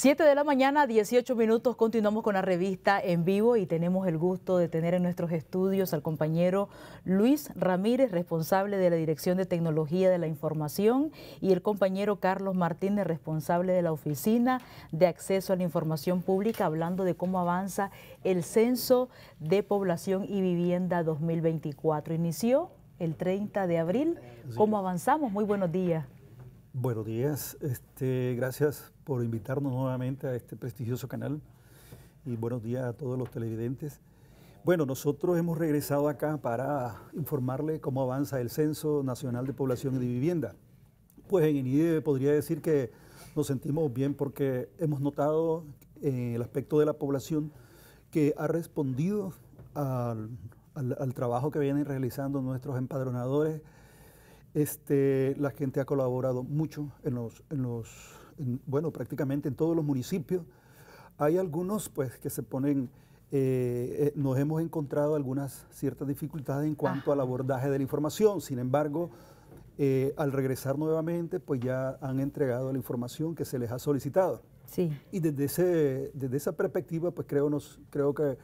7 de la mañana, 18 minutos, continuamos con la revista en vivo y tenemos el gusto de tener en nuestros estudios al compañero Luis Ramírez, responsable de la Dirección de Tecnología de la Información, y el compañero Carlos Martínez, responsable de la Oficina de Acceso a la Información Pública, hablando de cómo avanza el Censo de Población y Vivienda 2024. Inició el 30 de abril. ¿Cómo avanzamos? Muy buenos días. Buenos días, este, gracias por invitarnos nuevamente a este prestigioso canal y buenos días a todos los televidentes. Bueno, nosotros hemos regresado acá para informarle cómo avanza el Censo Nacional de Población y de Vivienda. Pues en INIDE podría decir que nos sentimos bien porque hemos notado eh, el aspecto de la población que ha respondido al, al trabajo que vienen realizando nuestros empadronadores, este, la gente ha colaborado mucho en los, en los bueno, prácticamente en todos los municipios. Hay algunos pues que se ponen, eh, eh, nos hemos encontrado algunas ciertas dificultades en cuanto al abordaje de la información. Sin embargo, eh, al regresar nuevamente, pues ya han entregado la información que se les ha solicitado. Sí. Y desde, ese, desde esa perspectiva, pues creo, nos, creo que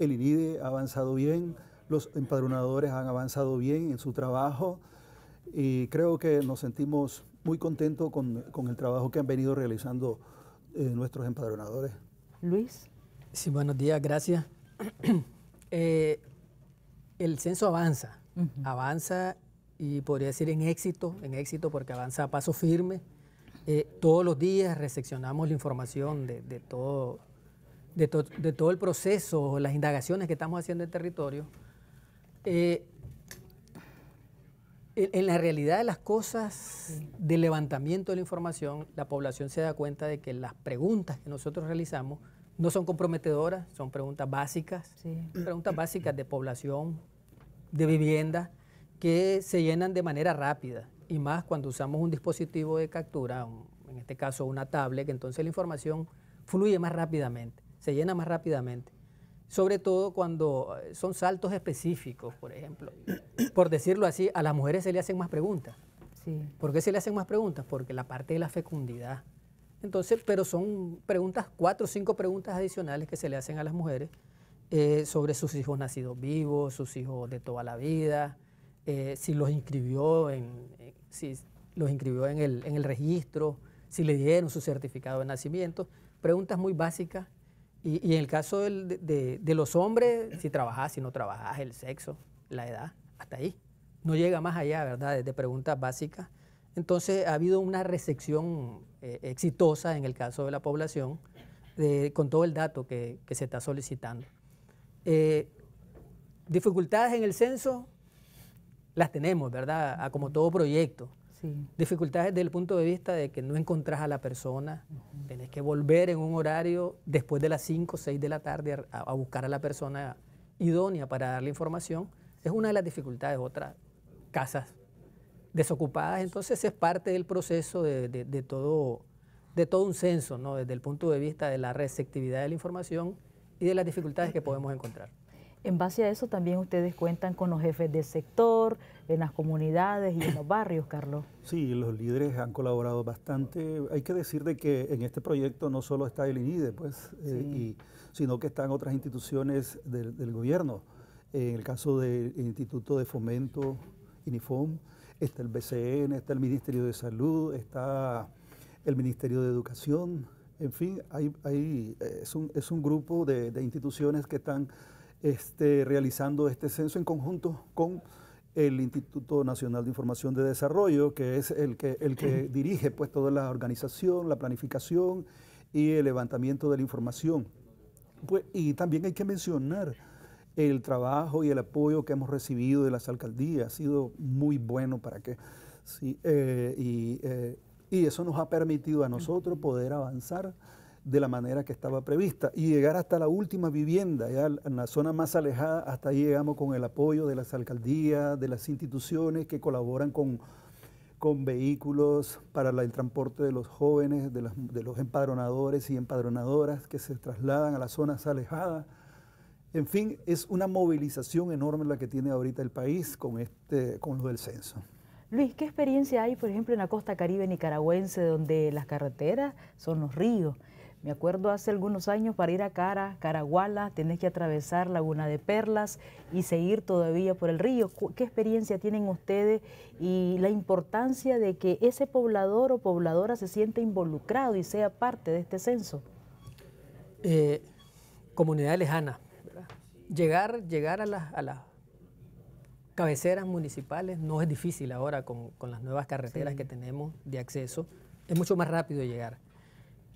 el INIDE ha avanzado bien, los empadronadores han avanzado bien en su trabajo y creo que nos sentimos muy contentos con, el trabajo que han venido realizando eh, nuestros empadronadores. Luis. Sí, buenos días, gracias. Eh, el censo avanza, avanza y podría decir en éxito, en éxito porque avanza a paso firme. Eh, todos los días recepcionamos la información de, todo, de, de, todo el proceso, las indagaciones que estamos haciendo en el territorio. En, la realidad de las cosas del levantamiento de la información, la población se da cuenta de que las preguntas que nosotros realizamos no son comprometedoras, son preguntas básicas, preguntas básicas de población, de vivienda, que se llenan de manera rápida y más cuando usamos un dispositivo de captura, en este caso una tablet, entonces la información fluye más rápidamente, se llena más rápidamente sobre todo cuando eh, son saltos específicos, por ejemplo. Por decirlo así, a las mujeres se le hacen más preguntas. ¿Por qué se le hacen más preguntas? Porque la parte de la fecundidad. Entonces, pero son preguntas, cuatro o cinco preguntas adicionales que se le hacen a las mujeres eh, sobre sus hijos nacidos vivos, sus hijos de toda la vida, eh, si los inscribió en, si los inscribió en el, en el registro, si le dieron su certificado de nacimiento. Preguntas muy básicas y, en el caso de, los hombres, si trabajas, si no trabajas, el sexo, la edad, hasta ahí. No llega más allá, ¿verdad? De preguntas básicas. Entonces ha habido una recepción eh, exitosa en el caso de la población con todo el dato que, se está solicitando. Eh, dificultades en el censo las tenemos, ¿verdad? como todo proyecto. Dificultades desde el punto de vista de que no encontrás a la persona, tenés que volver en un horario después de las 5 o 6 de la tarde a, buscar a la persona idónea para darle información. Es una de las dificultades, otras casas desocupadas, entonces es parte del proceso de, todo, de todo un censo, ¿no? desde el punto de vista de la receptividad de la información y de las dificultades que podemos encontrar. En base a eso también ustedes cuentan con los jefes de sector, en las comunidades y en los barrios, Carlos. Sí, los líderes han colaborado bastante. Hay que decir de que en este proyecto no solo está el INIDE, pues, eh, sino que están otras instituciones del, gobierno. En el caso del Instituto de Fomento, INIFOM, está el BCN, está el Ministerio de Salud, está el Ministerio de Educación. En fin, hay, hay, es, un, es un grupo de, de instituciones que están este, realizando este censo en conjunto con el Instituto Nacional de Información de Desarrollo, que es el que, el que dirige pues, toda la organización, la planificación y el levantamiento de la información. Pues, y también hay que mencionar el trabajo y el apoyo que hemos recibido de las alcaldías. Ha sido muy bueno para que... Sí, eh, y, eh, y eso nos ha permitido a nosotros poder avanzar de la manera que estaba prevista y llegar hasta la última vivienda, ya en la zona más alejada, hasta ahí llegamos con el apoyo de las alcaldías, de las instituciones que colaboran con, con vehículos para el transporte de los jóvenes, de, de los empadronadores y empadronadoras que se trasladan a las zonas alejadas. En fin, es una movilización enorme la que tiene ahorita el país con, este, con lo del censo. Luis, ¿qué experiencia hay, por ejemplo, en la costa caribe nicaragüense, donde las carreteras son los ríos? Me acuerdo hace algunos años para ir a Cara, Caraguala, tenés que atravesar Laguna de Perlas y seguir todavía por el río. ¿Qué experiencia tienen ustedes y la importancia de que ese poblador o pobladora se sienta involucrado y sea parte de este censo? Eh, comunidad lejana. Llegar, llegar a las cabeceras municipales no es difícil ahora con, las nuevas carreteras que tenemos de acceso. Es mucho más rápido llegar.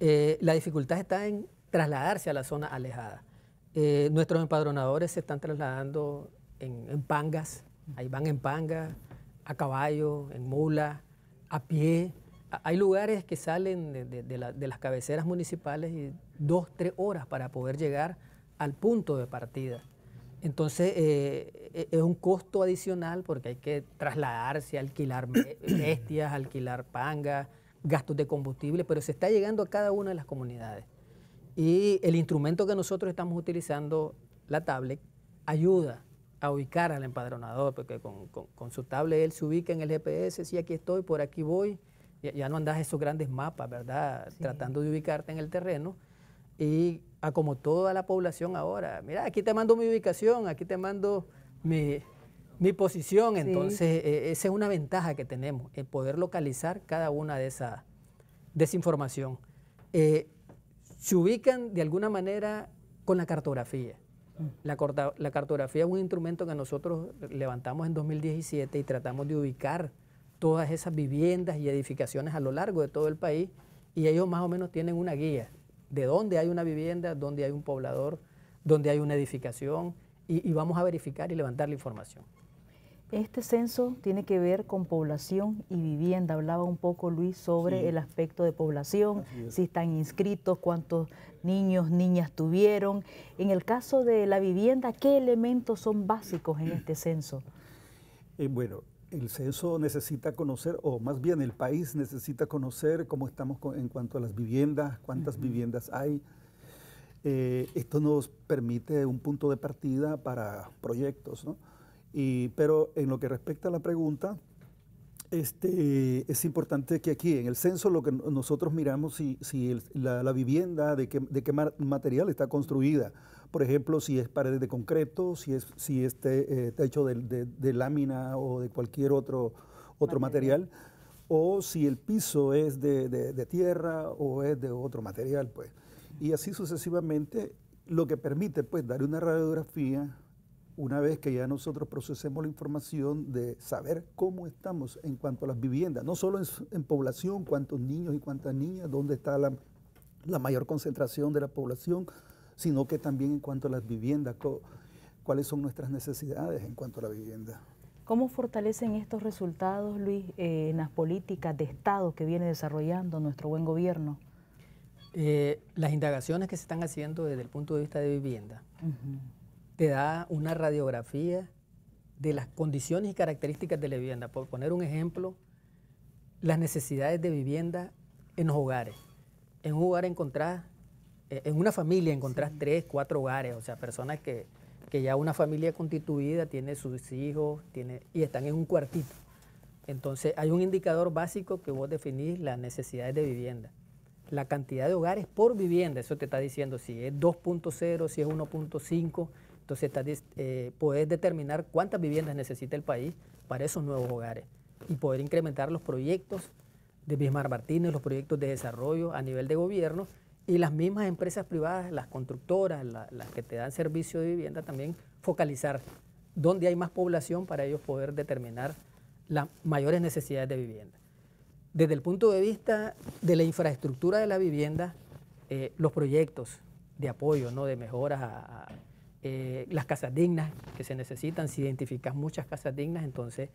Eh, la dificultad está en trasladarse a la zona alejada. Eh, nuestros empadronadores se están trasladando en, pangas, ahí van en panga, a caballo, en mula, a pie. Hay lugares que salen de, las cabeceras municipales y dos, tres horas para poder llegar al punto de partida. Entonces eh, e, es un costo adicional porque hay que trasladarse, alquilar bestias, alquilar pangas, gastos de combustible, pero se está llegando a cada una de las comunidades. Y el instrumento que nosotros estamos utilizando, la tablet, ayuda a ubicar al empadronador, porque con, su tablet él se ubica en el GPS, si aquí estoy, por aquí voy, ya, no andas esos grandes mapas, ¿verdad? Tratando de ubicarte en el terreno. Y a como toda la población ahora, mira, aquí te mando mi ubicación, aquí te mando mi, mi posición, entonces e, esa es una ventaja que tenemos, el poder localizar cada una de esa, de esa información. Eh, se ubican de alguna manera con la cartografía. La, cartografía es un instrumento que nosotros levantamos en 2017 y tratamos de ubicar todas esas viviendas y edificaciones a lo largo de todo el país y ellos más o menos tienen una guía de dónde hay una vivienda, dónde hay un poblador, dónde hay una edificación y vamos a verificar y levantar la información. Este censo tiene que ver con población y vivienda. Hablaba un poco Luis sobre el aspecto de población, si están inscritos, cuántos niños, niñas tuvieron. En el caso de la vivienda, ¿qué elementos son básicos en este censo? Eh, bueno, el censo necesita conocer, o más bien el país necesita conocer cómo estamos en cuanto a las viviendas, cuántas viviendas hay. Eh, esto nos permite un punto de partida para proyectos, ¿no? Pero en lo que respecta a la pregunta, este, es importante que aquí en el censo lo que nosotros miramos si, si la, vivienda, de qué, de qué material está construida. Por ejemplo, si es paredes de concreto, si es, si es eh, techo de, lámina o de cualquier otro, otro material. o si el piso es de, tierra o es de otro material. Pues. Y así sucesivamente, lo que permite pues, dar una radiografía una vez que ya nosotros procesemos la información de saber cómo estamos en cuanto a las viviendas, no solo en, población, cuántos niños y cuántas niñas, dónde está la, mayor concentración de la población, sino que también en cuanto a las viviendas, cuáles son nuestras necesidades en cuanto a la vivienda. ¿Cómo fortalecen estos resultados, Luis, eh, en las políticas de Estado que viene desarrollando nuestro buen gobierno? Eh, las indagaciones que se están haciendo desde el punto de vista de vivienda te da una radiografía de las condiciones y características de la vivienda. Por poner un ejemplo, las necesidades de vivienda en los hogares. En un hogar encontrás, eh, en una familia encontrás tres, cuatro hogares, o sea, personas que, ya una familia constituida tiene sus hijos tiene, y están en un cuartito. Entonces hay un indicador básico que vos definís las necesidades de vivienda. La cantidad de hogares por vivienda, eso te está diciendo si es 2.0, si es 1.5 entonces, eh, poder determinar cuántas viviendas necesita el país para esos nuevos hogares y poder incrementar los proyectos de Bismarck Martínez, los proyectos de desarrollo a nivel de gobierno y las mismas empresas privadas, las constructoras, las que te dan servicio de vivienda, también focalizar dónde hay más población para ellos poder determinar las mayores necesidades de vivienda. Desde el punto de vista de la infraestructura de la vivienda, eh, los proyectos de apoyo, ¿no? de mejoras a, eh, las casas dignas que se necesitan, si identificas muchas casas dignas, entonces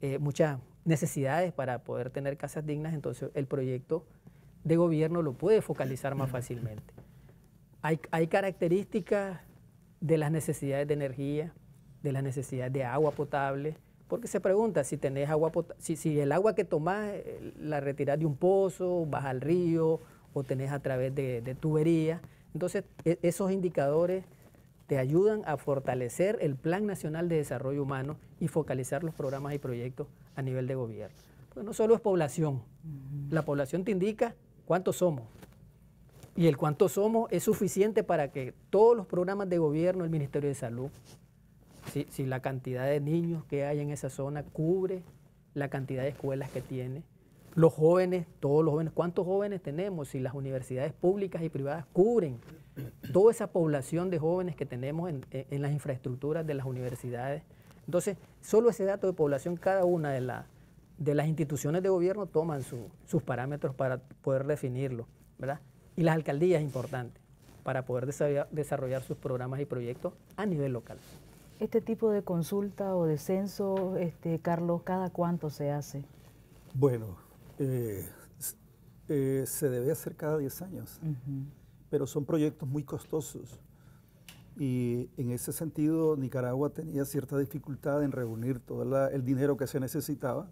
eh, muchas necesidades para poder tener casas dignas, entonces el proyecto de gobierno lo puede focalizar más fácilmente. Hay, hay características de las necesidades de energía, de las necesidades de agua potable, porque se pregunta si tenés agua si, si el agua que tomás eh, la retirás de un pozo, vas al río o tenés a través de, tuberías. Entonces, e, esos indicadores te ayudan a fortalecer el Plan Nacional de Desarrollo Humano y focalizar los programas y proyectos a nivel de gobierno. Porque no solo es población, la población te indica cuántos somos, Y el cuánto somos es suficiente para que todos los programas de gobierno, el Ministerio de Salud, si, si la cantidad de niños que hay en esa zona cubre la cantidad de escuelas que tiene, los jóvenes, todos los jóvenes, ¿cuántos jóvenes tenemos? Si las universidades públicas y privadas cubren toda esa población de jóvenes que tenemos en, en las infraestructuras de las universidades. Entonces, solo ese dato de población, cada una de, la, de las instituciones de gobierno toman sus parámetros para poder definirlo, ¿verdad? Y las alcaldías es importante para poder desarrollar, desarrollar sus programas y proyectos a nivel local. Este tipo de consulta o de censo, este, Carlos, ¿cada cuánto se hace? Bueno, eh, eh, se debe hacer cada 10 años, pero son proyectos muy costosos. Y en ese sentido, Nicaragua tenía cierta dificultad en reunir todo el dinero que se necesitaba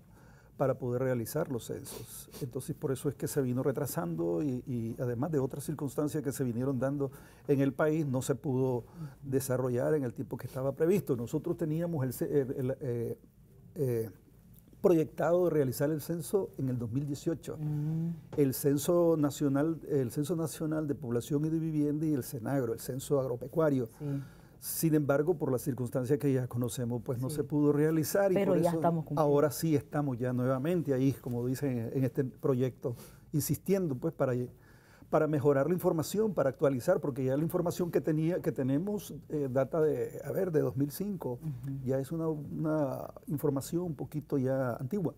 para poder realizar los censos. Entonces, por eso es que se vino retrasando y, además de otras circunstancias que se vinieron dando en el país, no se pudo desarrollar en el tiempo que estaba previsto. Nosotros teníamos el, eh, eh, proyectado de realizar el censo en el 2018. Mm. El censo nacional, el censo nacional de población y de vivienda y el Senagro, el censo agropecuario. Sin embargo, por las circunstancias que ya conocemos, pues no se pudo realizar. Pero ya estamos Ahora sí estamos ya nuevamente ahí, como dicen en este proyecto, insistiendo pues para, para mejorar la información, para actualizar, porque ya la información que, tenía, que tenemos eh, data de, a ver, de 2005, ya es una, una, información un poquito ya antigua.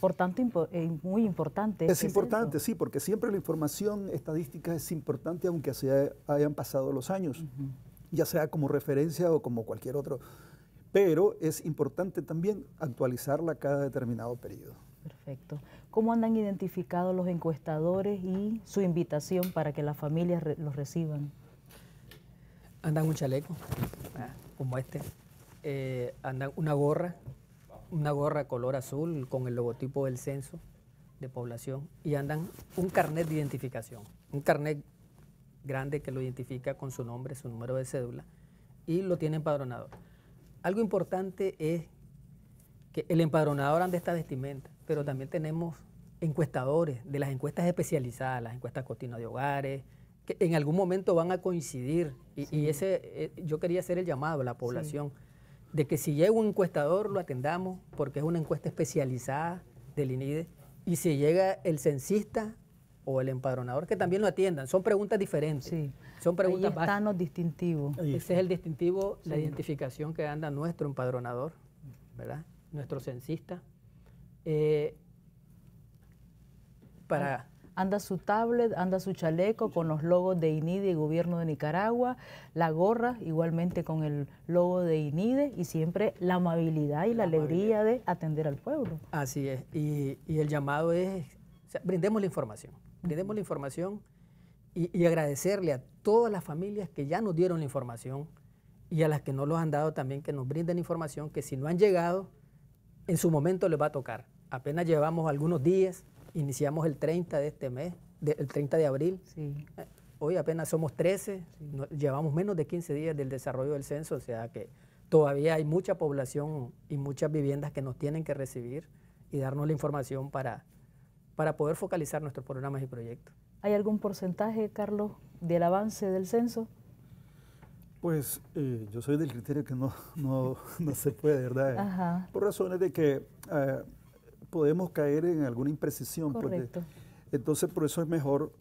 Por tanto, eh, muy importante. Es importante, sí, porque siempre la información estadística es importante, aunque se hayan pasado los años ya sea como referencia o como cualquier otro. Pero es importante también actualizarla cada determinado periodo. Perfecto. ¿Cómo andan identificados los encuestadores y su invitación para que las familias los reciban? Andan un chaleco, como este. Eh, andan una gorra, una gorra color azul con el logotipo del censo de población y andan un carnet de identificación, un carnet grande que lo identifica con su nombre, su número de cédula, y lo tiene empadronador. Algo importante es que el empadronador anda esta vestimenta, pero también tenemos encuestadores de las encuestas especializadas, las encuestas continuas de hogares, que en algún momento van a coincidir. Y, ese, eh, yo quería hacer el llamado a la población de que si llega un encuestador lo atendamos porque es una encuesta especializada del INIDE. Y si llega el censista, o el empadronador que también lo atiendan. Son preguntas diferentes. Sí. Son preguntas Ahí están los distintivos. Ese es el distintivo, la identificación que anda nuestro empadronador, ¿verdad? Nuestro censista. Eh, para anda su tablet, anda su chaleco con los logos de INIDE y Gobierno de Nicaragua, la gorra igualmente con el logo de INIDE y siempre la amabilidad y la, alegría de atender al pueblo. Así es, y, el llamado es, brindemos la información demos la información y, agradecerle a todas las familias que ya nos dieron la información y a las que no lo han dado también que nos brinden información que si no han llegado, en su momento les va a tocar. Apenas llevamos algunos días, iniciamos el 30 de este mes, el 30 de abril. Eh, hoy apenas somos 13, llevamos menos de 15 días del desarrollo del censo, o sea que todavía hay mucha población y muchas viviendas que nos tienen que recibir y darnos la información para, para poder focalizar nuestros programas y proyectos. ¿Hay algún porcentaje, Carlos, del avance del censo? Pues eh, yo soy del criterio que no, no, se puede, ¿verdad? Por razones de que eh, podemos caer en alguna imprecisión. Correcto. entonces, por eso es mejor.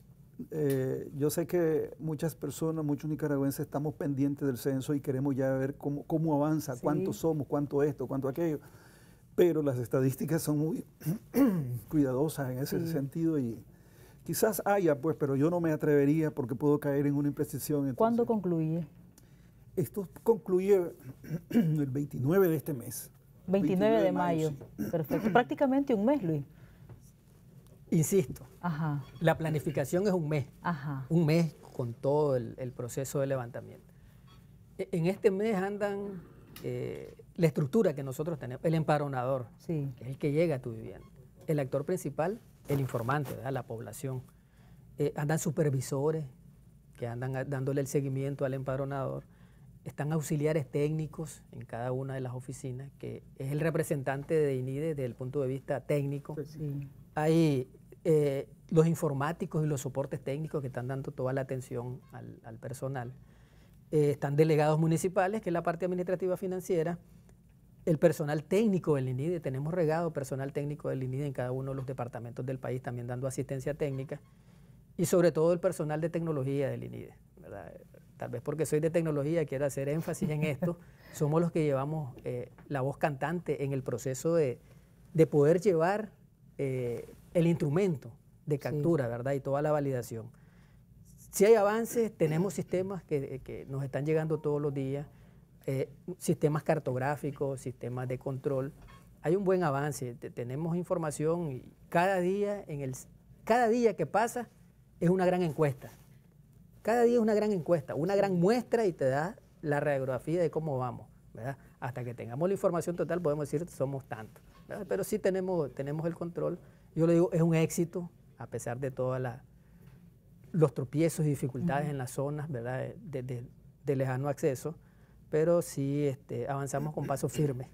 Eh, yo sé que muchas personas, muchos nicaragüenses estamos pendientes del censo y queremos ya ver cómo, cómo avanza, cuántos somos, cuánto esto, cuánto aquello pero las estadísticas son muy cuidadosas en ese sentido y quizás haya, pues, pero yo no me atrevería porque puedo caer en una imprecisión. ¿Cuándo concluye? Esto concluye el 29 de este mes. 29, de, mayo. Perfecto. Prácticamente un mes, Luis. Insisto, Ajá. la planificación es un mes. Ajá. Un mes con todo el, proceso de levantamiento. E, en este mes andan eh, la estructura que nosotros tenemos, el empadronador, que es el que llega a tu vivienda. El actor principal, el informante, la población. Eh, andan supervisores que andan dándole el seguimiento al empadronador. Están auxiliares técnicos en cada una de las oficinas, que es el representante de INIDE desde el punto de vista técnico. Hay eh, los informáticos y los soportes técnicos que están dando toda la atención al, personal. Eh, están delegados municipales, que es la parte administrativa financiera, el personal técnico del INIDE, tenemos regado personal técnico del INIDE en cada uno de los departamentos del país, también dando asistencia técnica, y sobre todo el personal de tecnología del INIDE. Tal vez porque soy de tecnología, quiero hacer énfasis en esto, somos los que llevamos eh, la voz cantante en el proceso de, poder llevar eh, el instrumento de captura, ¿verdad? Y toda la validación. Si hay avances, tenemos sistemas que nos están llegando todos los días, eh, sistemas cartográficos, sistemas de control. Hay un buen avance, tenemos información y cada día, en el, cada día que pasa es una gran encuesta. Cada día es una gran encuesta, una gran muestra y te da la radiografía de cómo vamos. Hasta que tengamos la información total podemos decir somos tantos. Pero sí tenemos, tenemos el control. Yo le digo, es un éxito, a pesar de todos los tropiezos y dificultades en las zonas ¿verdad? de lejano acceso pero sí este, avanzamos con paso firme.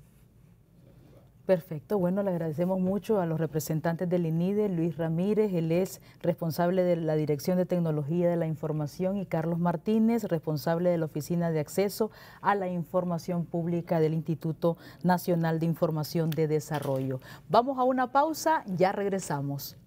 Perfecto, bueno, le agradecemos mucho a los representantes del INIDE, Luis Ramírez, él es responsable de la Dirección de Tecnología de la Información, y Carlos Martínez, responsable de la Oficina de Acceso a la Información Pública del Instituto Nacional de Información de Desarrollo. Vamos a una pausa, ya regresamos.